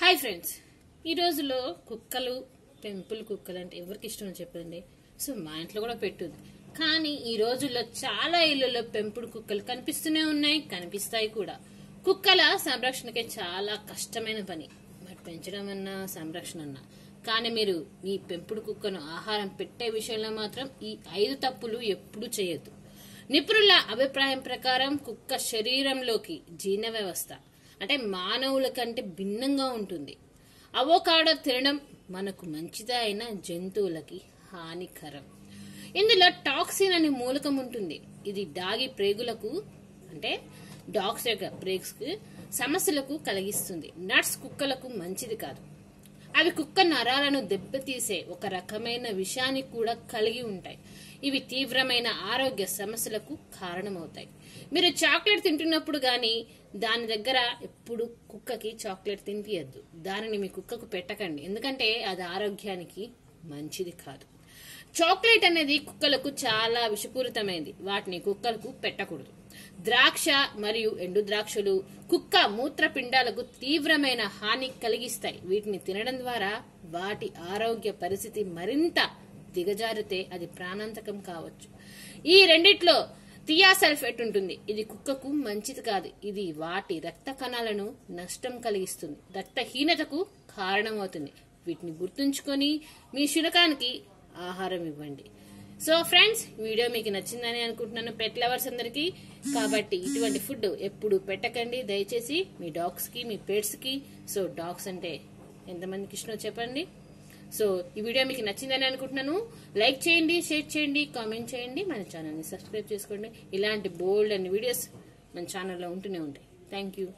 Hi friends. ఈ రోజుల్లో కుక్కలు పెంపుల్ కుక్కలు అంటే ఎవరికి ఇష్టం చెప్పండి? సో మా ఇంట్లో కూడా పెట్టుంది కానీ ఈ రోజుల్లో చాలా ఇళ్ళలో పెంపుడు కుక్కలు కనిపిస్తూనే ఉన్నాయి కనిపిస్తాయి కూడా. కుక్కల సంరక్షణకే చాలా కష్టమైన పని. మరి పెంచడం అన్నా సంరక్షణ అన్నా. కానీ మీరు మీ పెంపుడు కుక్కను ఆహారం పెట్టే విషయంలో మాత్రం ఈ ఐదు తప్పులు ఎప్పుడూ చేయొద్దు. నిపుణుల అభిప్రాయం ప్రకారం కుక్క శరీరంలోకి జీర్ణ వ్యవస్థ అంటే మానవుల కంటే భిన్నంగా ఉంటుంది. అవోకాడో తినడం మనకు మంచిదా అయినా జంతువులకి హానికరం. ఇందులో టాక్సిన్ అనే మూలకం ఉంటుంది. ఇది డాగి ప్రేగులకు అంటే డాగ్స్ యొక్క ప్రేగ్స్ సమస్యలకు కలిగిస్తుంది. నట్స్ కుక్కలకు మంచిది కాదు. అవి కుక్క నరాలను దెబ్బతీసే ఒక రకమైన విషాన్ని కూడా కలిగి ఉంటాయి. ఇవి తీవ్రమైన ఆరోగ్య సమస్యలకు కారణమవుతాయి. మీరు చాక్లెట్ తింటున్నప్పుడు గాని దాని దగ్గర ఎప్పుడు కుక్కకి చాక్లెట్ తినిపియద్దు. దానిని మీ కుక్కకు పెట్టకండి. ఎందుకంటే అది ఆరోగ్యానికి మంచిది కాదు. చాక్లెట్ అనేది కుక్కలకు చాలా విషపూరితమైనది. వాటిని కుక్కలకు పెట్టకూడదు. ద్రాక్ష మరియు ఎండు ద్రాక్షలు కుక్క మూత్రపిండాలకు తీవ్రమైన హాని కలిగిస్తాయి. వీటిని తినడం ద్వారా వాటి ఆరోగ్య పరిస్థితి మరింత దిగజారితే అది ప్రాణాంతకం కావచ్చు. ఈ రెండిట్లో థియాసల్ఫేట్ ఉంటుంది. ఇది కుక్కకు మంచిది కాదు. ఇది వాటి రక్త కణాలను నష్టం కలిగిస్తుంది. రక్తహీనతకు కారణమవుతుంది. వీటిని గుర్తుంచుకొని మీ శునకానికి ఆహారం ఇవ్వండి. సో ఫ్రెండ్స్ వీడియో మీకు నచ్చిందని అనుకుంటున్నాను పెట్ లవర్స్ అందరికీ. కాబట్టి ఇటువంటి ఫుడ్ ఎప్పుడు పెట్టకండి. దయచేసి మీ డాగ్స్కి మీ పెట్స్కి సో డాగ్స్ అంటే ఎంతమందికి ఇష్టమో చెప్పండి. సో ఈ వీడియో మీకు నచ్చిందని అనుకుంటున్నాను. లైక్ చేయండి షేర్ చేయండి కామెంట్ చేయండి. మన ఛానల్ని సబ్స్క్రైబ్ చేసుకోండి. ఇలాంటి బోల్డ్ అండ్ వీడియోస్ మన ఛానల్లో ఉంటూనే ఉంటాయి. Thank you